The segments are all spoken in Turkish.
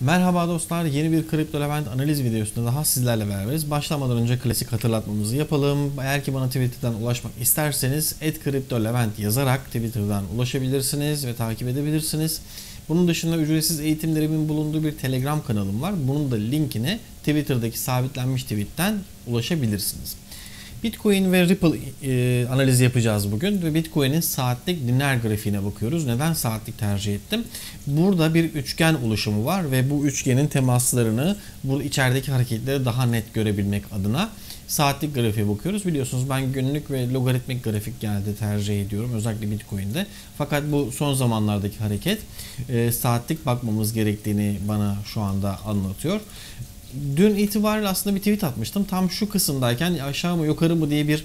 Merhaba dostlar, yeni bir Kripto Levent analiz videosunda daha sizlerle beraberiz. Başlamadan önce klasik hatırlatmamızı yapalım. Eğer ki bana Twitter'dan ulaşmak isterseniz @kriptolevent yazarak Twitter'dan ulaşabilirsiniz ve takip edebilirsiniz. Bunun dışında ücretsiz eğitimlerimin bulunduğu bir Telegram kanalım var. Bunun da linkine Twitter'daki sabitlenmiş tweetten ulaşabilirsiniz. Bitcoin ve Ripple e, analizi yapacağız bugün ve Bitcoin'in saatlik lineer grafiğine bakıyoruz. Neden saatlik tercih ettim? Burada bir üçgen oluşumu var ve bu üçgenin temaslarını burada içerideki hareketleri daha net görebilmek adına saatlik grafiğe bakıyoruz. Biliyorsunuz ben günlük ve logaritmik grafik genelde tercih ediyorum özellikle Bitcoin'de. Fakat bu son zamanlardaki hareket e, saatlik bakmamız gerektiğini bana şu anda anlatıyor dün itibariyle aslında bir tweet atmıştım. Tam şu kısımdayken aşağı mı yukarı mı diye bir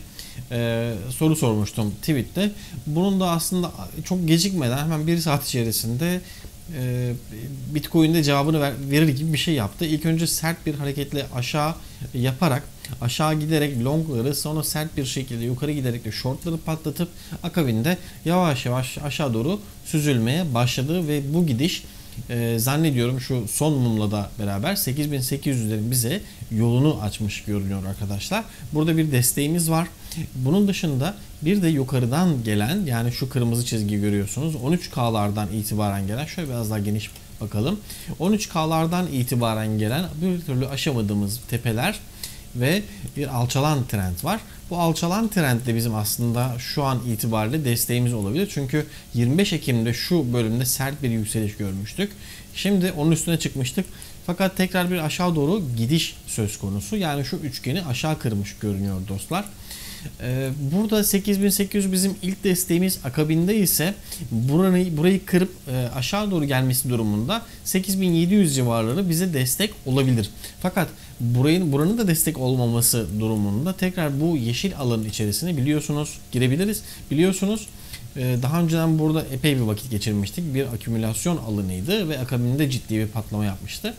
e, soru sormuştum tweette. Bunun da aslında çok gecikmeden hemen bir saat içerisinde e, Bitcoin'de cevabını ver, verir gibi bir şey yaptı. İlk önce sert bir hareketle aşağı yaparak aşağı giderek longları sonra sert bir şekilde yukarı giderek de shortları patlatıp akabinde yavaş yavaş aşağı doğru süzülmeye başladı ve bu gidiş e, zannediyorum şu son mumla da beraber 8800'lerin bize yolunu açmış görünüyor arkadaşlar. Burada bir desteğimiz var. Bunun dışında bir de yukarıdan gelen yani şu kırmızı çizgi görüyorsunuz 13K'lardan itibaren gelen şöyle biraz daha geniş bakalım. 13K'lardan itibaren gelen bir türlü aşamadığımız tepeler ve bir alçalan trend var. Bu alçalan trend de bizim aslında şu an itibariyle desteğimiz olabilir. Çünkü 25 Ekim'de şu bölümde sert bir yükseliş görmüştük. Şimdi onun üstüne çıkmıştık. Fakat tekrar bir aşağı doğru gidiş söz konusu. Yani şu üçgeni aşağı kırmış görünüyor dostlar. Ee, burada 8800 bizim ilk desteğimiz akabinde ise buranı, burayı kırıp e, aşağı doğru gelmesi durumunda 8700 civarları bize destek olabilir. Fakat burayın buranın da destek olmaması durumunda tekrar bu yeşil alanın içerisine biliyorsunuz girebiliriz. Biliyorsunuz e, daha önceden burada epey bir vakit geçirmiştik. Bir akümülasyon alanıydı ve akabinde ciddi bir patlama yapmıştı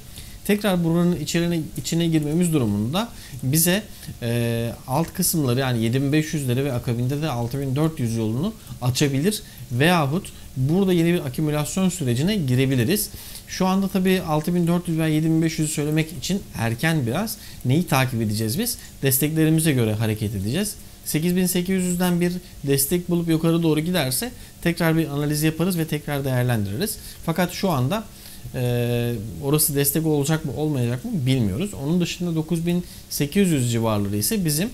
tekrar buranın içine, içine girmemiz durumunda bize e, alt kısımları yani 7500'leri ve akabinde de 6400 yolunu açabilir veyahut burada yeni bir akümülasyon sürecine girebiliriz. Şu anda tabi 6400 veya 7500 söylemek için erken biraz. Neyi takip edeceğiz biz? Desteklerimize göre hareket edeceğiz. 8800'den bir destek bulup yukarı doğru giderse tekrar bir analiz yaparız ve tekrar değerlendiririz. Fakat şu anda ee, orası destek olacak mı olmayacak mı bilmiyoruz. Onun dışında 9800 civarları ise bizim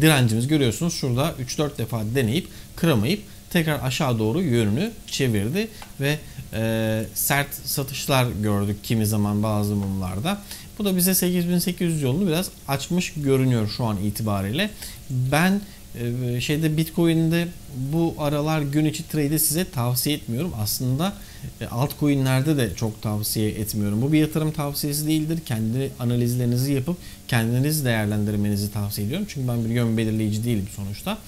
direncimiz görüyorsunuz şurada 3-4 defa deneyip kıramayıp tekrar aşağı doğru yönünü çevirdi ve e, sert satışlar gördük kimi zaman bazı mumlarda. Bu da bize 8800 yolunu biraz açmış görünüyor şu an itibariyle. Ben ee, şeyde Bitcoin'de bu aralar gün içi trade'i size tavsiye etmiyorum. Aslında e, altcoin'lerde de çok tavsiye etmiyorum. Bu bir yatırım tavsiyesi değildir. Kendi analizlerinizi yapıp kendiniz değerlendirmenizi tavsiye ediyorum. Çünkü ben bir yön belirleyici değilim sonuçta.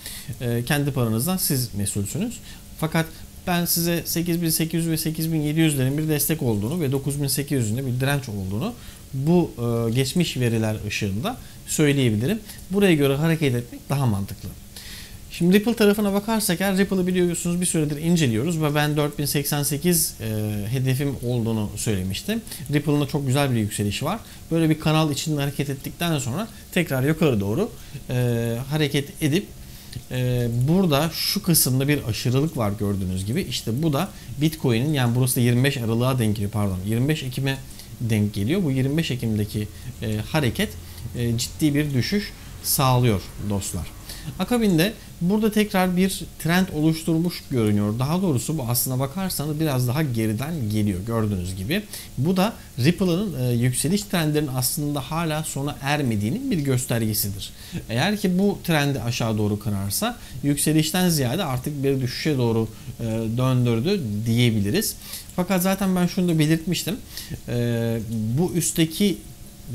Ee, kendi paranızdan siz mesulsünüz. Fakat ben size 8800 ve 8700'lerin bir destek olduğunu ve 9800'ün de bir direnç olduğunu bu e, geçmiş veriler ışığında söyleyebilirim. Buraya göre hareket etmek daha mantıklı. Şimdi Ripple tarafına bakarsak eğer Ripple'ı biliyorsunuz bir süredir inceliyoruz ve ben 4088 e, hedefim olduğunu söylemiştim. Ripple'ın da çok güzel bir yükselişi var. Böyle bir kanal içinde hareket ettikten sonra tekrar yukarı doğru e, hareket edip burada şu kısımda bir aşırılık var gördüğünüz gibi. İşte bu da Bitcoin'in yani burası da 25 Aralık'a denk geliyor pardon 25 Ekim'e denk geliyor. Bu 25 Ekim'deki e, hareket e, ciddi bir düşüş sağlıyor dostlar. Akabinde burada tekrar bir trend oluşturmuş görünüyor. Daha doğrusu bu aslına bakarsanız biraz daha geriden geliyor gördüğünüz gibi. Bu da Ripple'ın e, yükseliş trendlerinin aslında hala sona ermediğinin bir göstergesidir. Eğer ki bu trendi aşağı doğru kırarsa yükselişten ziyade artık bir düşüşe doğru e, döndürdü diyebiliriz. Fakat zaten ben şunu da belirtmiştim. E, bu üstteki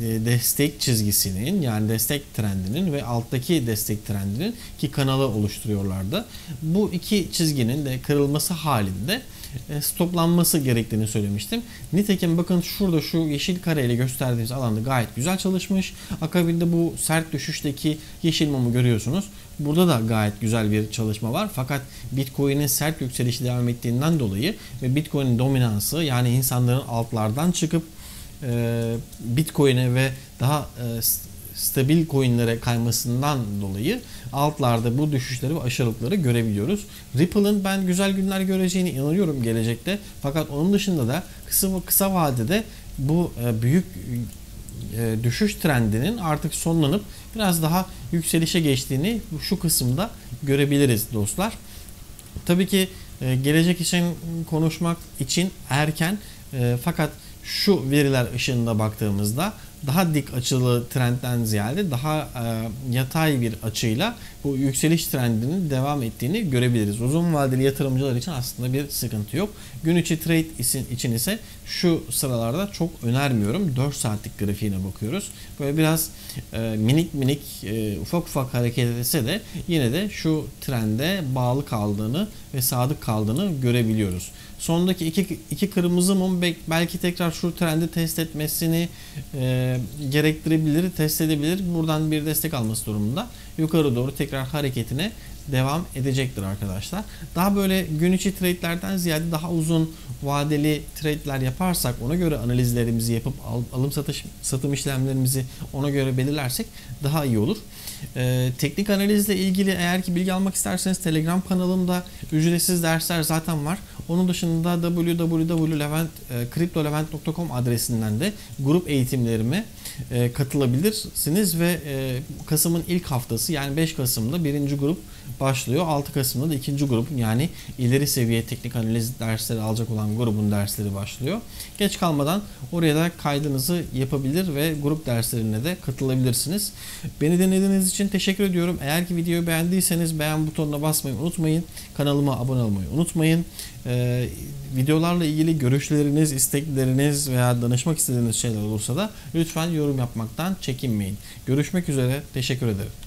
destek çizgisinin yani destek trendinin ve alttaki destek trendinin ki kanalı oluşturuyorlardı. Bu iki çizginin de kırılması halinde e, stoplanması gerektiğini söylemiştim. Nitekim bakın şurada şu yeşil kareyle gösterdiğimiz alanda gayet güzel çalışmış. Akabinde bu sert düşüşteki yeşil mumu görüyorsunuz. Burada da gayet güzel bir çalışma var. Fakat Bitcoin'in sert yükselişi devam ettiğinden dolayı ve Bitcoin'in dominansı yani insanların altlardan çıkıp e, Bitcoin'e ve daha e, stabil coinlere kaymasından dolayı altlarda bu düşüşleri ve aşırılıkları görebiliyoruz. Ripple'ın ben güzel günler göreceğini inanıyorum gelecekte. Fakat onun dışında da kısa kısa vadede bu e, büyük e, düşüş trendinin artık sonlanıp biraz daha yükselişe geçtiğini şu kısımda görebiliriz dostlar. Tabii ki e, gelecek için konuşmak için erken fakat şu veriler ışığında baktığımızda daha dik açılı trendden ziyade daha e, yatay bir açıyla bu yükseliş trendinin devam ettiğini görebiliriz. Uzun vadeli yatırımcılar için aslında bir sıkıntı yok. Gün içi trade için ise şu sıralarda çok önermiyorum. 4 saatlik grafiğine bakıyoruz. Böyle biraz e, minik minik e, ufak ufak hareket etse de yine de şu trende bağlı kaldığını ve sadık kaldığını görebiliyoruz. Sondaki iki, iki kırmızı mum belki tekrar şu trendi test etmesini e, gerektirebilir, test edebilir. Buradan bir destek alması durumunda yukarı doğru tekrar hareketine devam edecektir arkadaşlar. Daha böyle gün içi trade'lerden ziyade daha uzun vadeli trade'ler yaparsak ona göre analizlerimizi yapıp alım satış satım işlemlerimizi ona göre belirlersek daha iyi olur. Ee, teknik analizle ilgili eğer ki bilgi almak isterseniz Telegram kanalımda ücretsiz dersler zaten var. Onun dışında www.cryptolevent.com adresinden de grup eğitimlerime e, katılabilirsiniz ve e, Kasım'ın ilk haftası yani 5 Kasım'da birinci grup başlıyor. 6 Kasım'da da ikinci grup yani ileri seviye teknik analiz dersleri alacak olan grubun dersleri başlıyor. Geç kalmadan oraya da kaydınızı yapabilir ve grup derslerine de katılabilirsiniz. Beni dinlediğiniz için teşekkür ediyorum. Eğer ki videoyu beğendiyseniz beğen butonuna basmayı unutmayın. Kanalıma abone olmayı unutmayın. Ee, videolarla ilgili görüşleriniz, istekleriniz veya danışmak istediğiniz şeyler olursa da lütfen yorum yapmaktan çekinmeyin. Görüşmek üzere. Teşekkür ederim.